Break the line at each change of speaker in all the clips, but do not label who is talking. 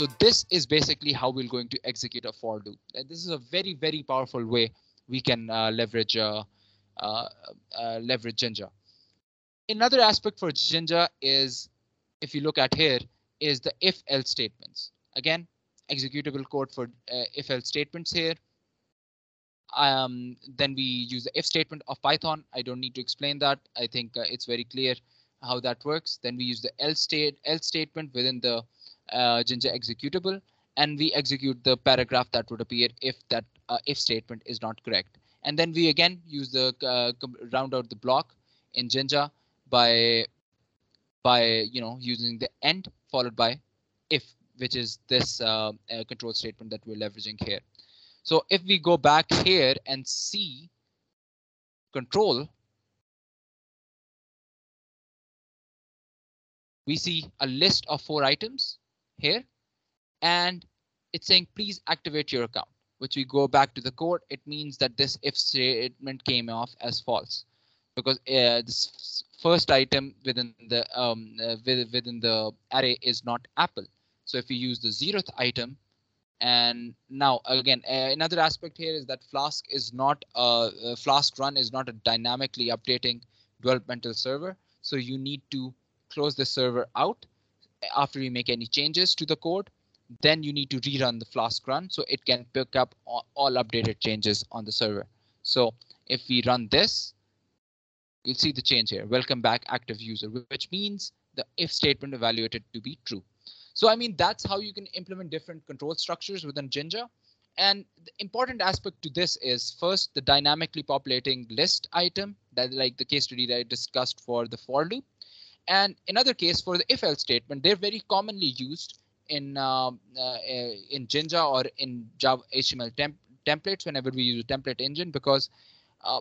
So this is basically how we're going to execute a for loop. And this is a very, very powerful way we can uh, leverage uh, uh, uh, leverage Jinja. Another aspect for Jinja is, if you look at here, is the if-else statements. Again, executable code for uh, if-else statements here. Um, then we use the if statement of Python. I don't need to explain that. I think uh, it's very clear how that works. Then we use the else state else statement within the uh, Jinja executable, and we execute the paragraph that would appear if that uh, if statement is not correct. And then we again use the uh, round out the block in Jinja by by you know using the end followed by if, which is this uh, uh, control statement that we're leveraging here. So if we go back here and see control, we see a list of four items here, and it's saying please activate your account which we go back to the code, it means that this if statement came off as false because uh, this first item within the um, uh, within the array is not apple. So if we use the zeroth item, and now again uh, another aspect here is that Flask is not a, a Flask run is not a dynamically updating developmental server. So you need to close the server out after you make any changes to the code then you need to rerun the Flask run so it can pick up all, all updated changes on the server. So if we run this, you'll see the change here. Welcome back active user, which means the if statement evaluated to be true. So I mean, that's how you can implement different control structures within Jinja. And the important aspect to this is first the dynamically populating list item that like the case study that I discussed for the for loop. And another case for the if else statement, they're very commonly used in uh, uh, in Jinja or in Java HTML temp templates whenever we use a template engine because uh,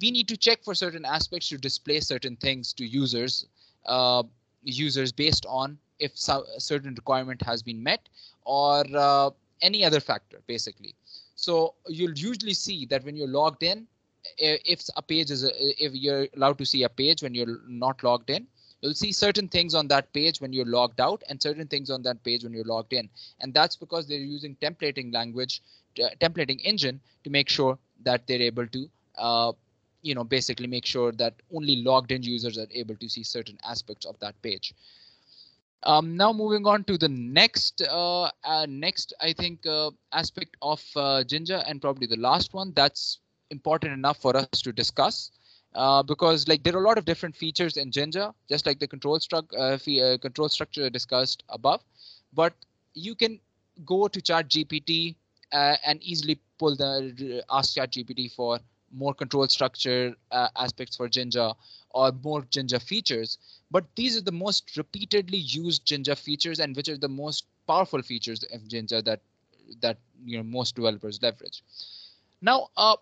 we need to check for certain aspects to display certain things to users users based on if so, a certain requirement has been met or uh, any other factor basically. So you'll usually see that when you're logged in if a page is a, if you're allowed to see a page when you're not logged in You'll see certain things on that page when you're logged out and certain things on that page when you're logged in. And that's because they're using templating language, uh, templating engine to make sure that they're able to, uh, you know, basically make sure that only logged in users are able to see certain aspects of that page. Um, now moving on to the next, uh, uh next I think uh, aspect of uh, Jinja and probably the last one that's important enough for us to discuss uh, because like there are a lot of different features in Jinja, just like the control struct uh, uh, control structure discussed above. But you can go to ChatGPT uh, and easily pull the uh, ask ChatGPT for more control structure aspects for Jinja or more Jinja features. But these are the most repeatedly used Jinja features and which are the most powerful features of Jinja that that you know most developers leverage. Now, uh,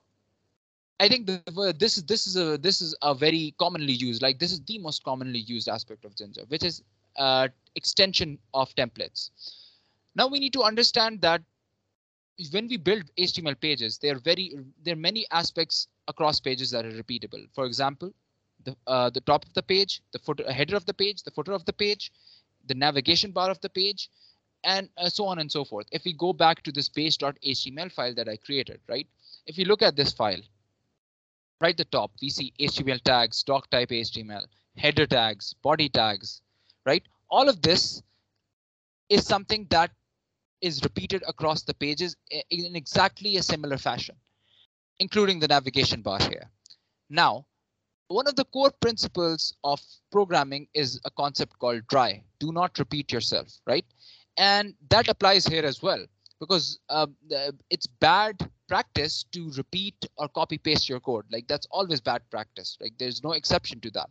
I think the, this is this is a this is a very commonly used like this is the most commonly used aspect of Jinja, which is uh, extension of templates. Now we need to understand that when we build HTML pages, there are very there are many aspects across pages that are repeatable. For example, the uh, the top of the page, the footer header of the page, the footer of the page, the navigation bar of the page, and uh, so on and so forth. If we go back to this base.html file that I created, right? If you look at this file, right at the top, we see HTML tags, doc type HTML, header tags, body tags, right? All of this is something that is repeated across the pages in exactly a similar fashion, including the navigation bar here. Now, one of the core principles of programming is a concept called dry. Do not repeat yourself, right? And that applies here as well, because uh, it's bad practice to repeat or copy paste your code. Like that's always bad practice. Like there's no exception to that.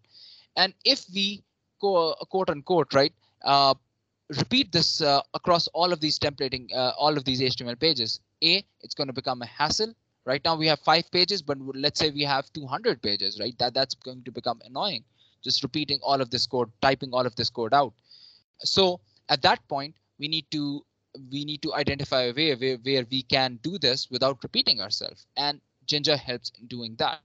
And if we go quote unquote, right, uh, repeat this uh, across all of these templating, uh, all of these HTML pages, A, it's going to become a hassle. Right now we have five pages, but let's say we have 200 pages, right? That that's going to become annoying. Just repeating all of this code, typing all of this code out. So at that point, we need to we need to identify a way where, where we can do this without repeating ourselves. And Jinja helps in doing that.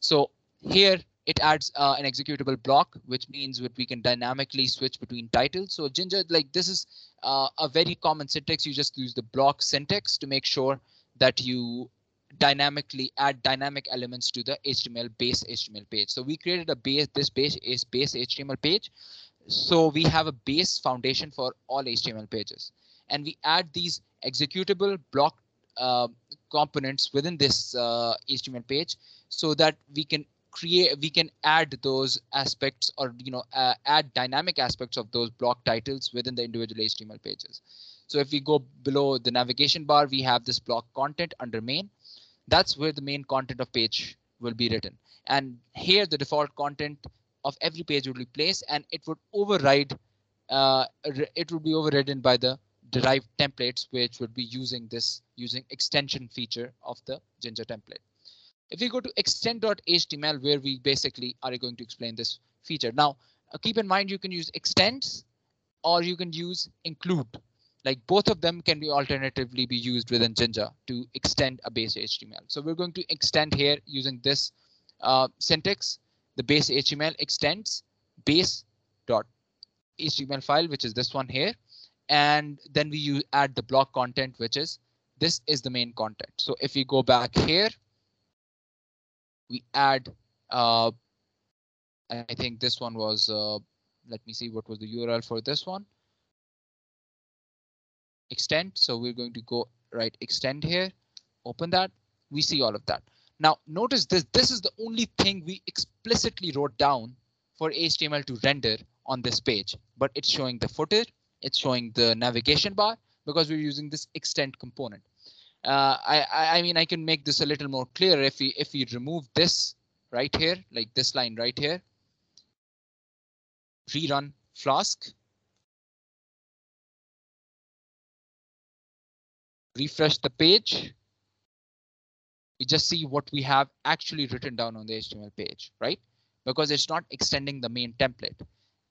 So here it adds uh, an executable block, which means that we can dynamically switch between titles. So Jinja, like this is uh, a very common syntax. You just use the block syntax to make sure that you dynamically add dynamic elements to the HTML base HTML page. So we created a base, this base is base HTML page. So we have a base foundation for all HTML pages. And we add these executable block uh, components within this uh, HTML page so that we can create we can add those aspects or you know uh, add dynamic aspects of those block titles within the individual html pages. So if we go below the navigation bar we have this block content under main. That's where the main content of page will be written. And here the default content of every page would be placed and it would override uh, it would be overridden by the derived templates which would be using this using extension feature of the Jinja template if we go to extend.html, where we basically are going to explain this feature. Now, uh, keep in mind, you can use extends or you can use include. Like both of them can be alternatively be used within Jinja to extend a base HTML. So we're going to extend here using this uh, syntax. The base HTML extends base dot HTML file, which is this one here. And then we use, add the block content, which is this is the main content. So if we go back here, we add, uh, I think this one was, uh, let me see what was the URL for this one. Extend. So we're going to go right extend here, open that. We see all of that. Now notice this, this is the only thing we explicitly wrote down for HTML to render on this page, but it's showing the footer, it's showing the navigation bar because we're using this extend component. Uh, I, I mean, I can make this a little more clear if we if we remove this right here, like this line right here, rerun Flask, refresh the page, we just see what we have actually written down on the HTML page, right? Because it's not extending the main template.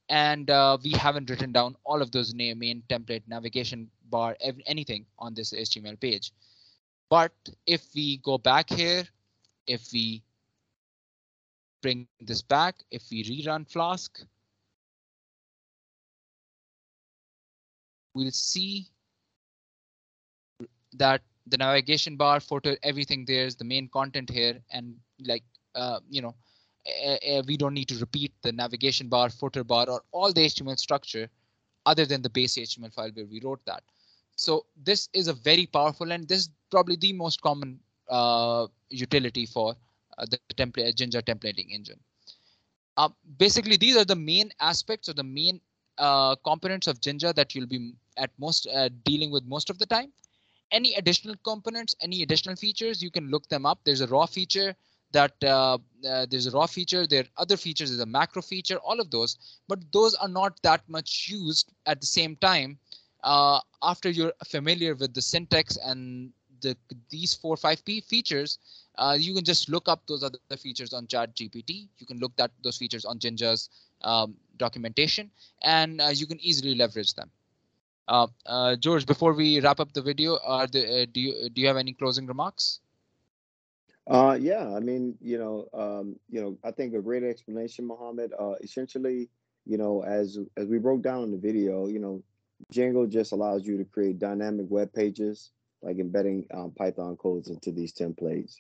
And uh, we haven't written down all of those main template navigation bar, anything on this HTML page. But if we go back here, if we bring this back, if we rerun Flask, we'll see that the navigation bar, footer everything there's the main content here. And like, uh, you know, uh, we don't need to repeat the navigation bar, footer bar, or all the HTML structure other than the base HTML file where we wrote that. So this is a very powerful and this is probably the most common uh, utility for uh, the template Jinja templating engine. Uh, basically, these are the main aspects or the main uh, components of Jinja that you'll be at most uh, dealing with most of the time. Any additional components, any additional features, you can look them up. There's a raw feature that uh, uh, there's a raw feature, there are other features, there's a macro feature, all of those, but those are not that much used at the same time uh, after you're familiar with the syntax and the these four five P features, uh, you can just look up those other features on Chat GPT. You can look at those features on Jinja's um, documentation, and uh, you can easily leverage them. Uh, uh, George, before we wrap up the video, the, uh, do you do you have any closing remarks?
Uh, yeah, I mean, you know, um, you know, I think a great explanation, Mohammed. Uh, essentially, you know, as as we broke down in the video, you know, Django just allows you to create dynamic web pages, like embedding um, Python codes into these templates.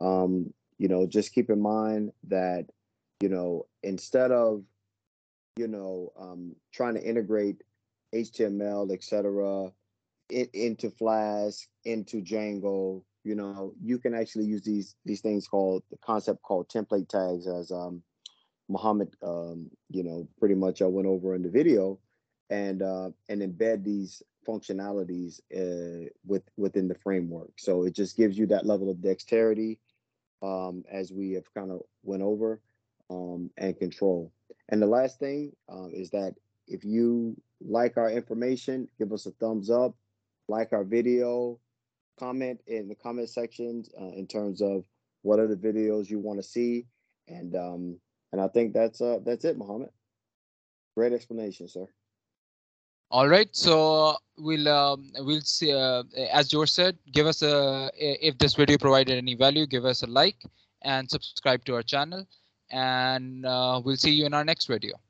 Um, you know, just keep in mind that, you know, instead of, you know, um, trying to integrate HTML, etc., in, into Flask, into Django, you know, you can actually use these these things called the concept called template tags, as um, Muhammad, um, you know, pretty much I went over in the video and uh, and embed these functionalities uh, with within the framework. So it just gives you that level of dexterity, um, as we have kind of went over, um, and control. And the last thing uh, is that if you like our information, give us a thumbs up, like our video, comment in the comment sections uh, in terms of what are the videos you want to see, and um, and I think that's uh, that's it, Mohammed. Great explanation, sir.
All right, so we'll um, we'll see. Uh, as George said, give us a if this video provided any value, give us a like and subscribe to our channel. and uh, we'll see you in our next video.